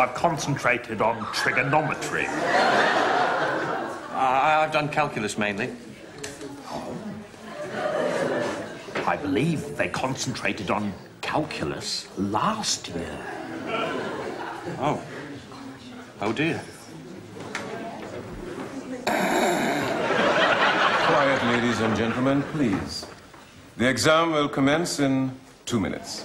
I've concentrated on trigonometry. Uh, I've done calculus mainly. I believe they concentrated on calculus last year. Oh. Oh, dear. Quiet, ladies and gentlemen, please. The exam will commence in two minutes.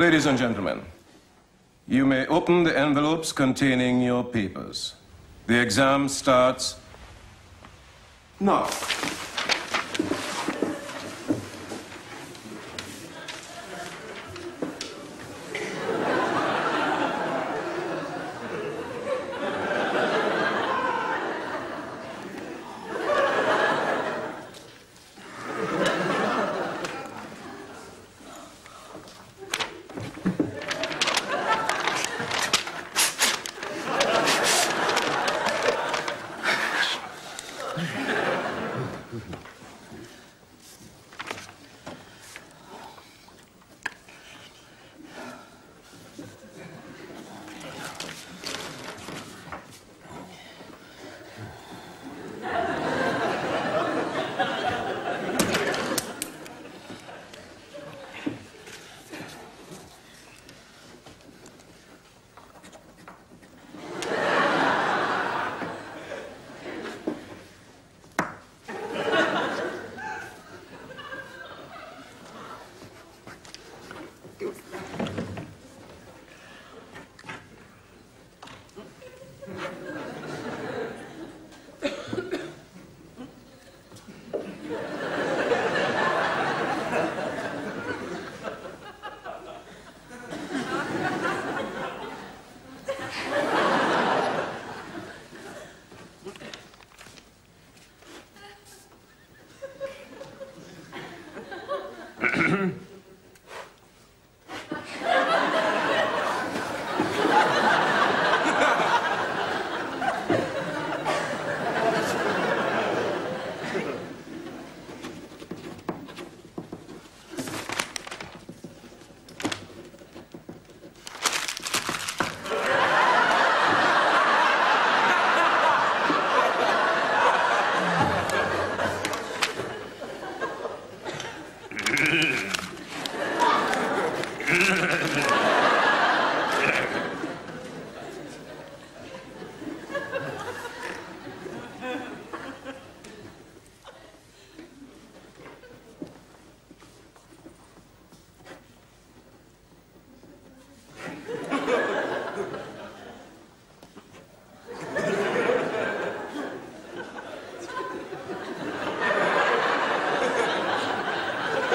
Ladies and gentlemen, you may open the envelopes containing your papers. The exam starts now.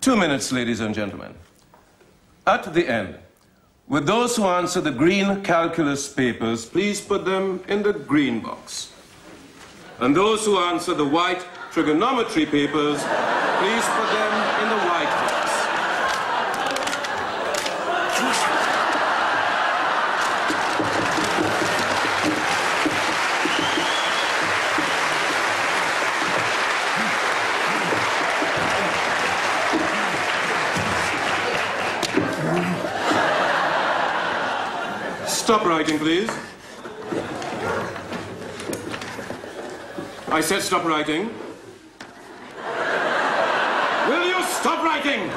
Two minutes, ladies and gentlemen. At the end, with those who answer the green calculus papers, please put them in the green box. And those who answer the white trigonometry papers, please put them Stop writing, please. I said stop writing. Will you stop writing?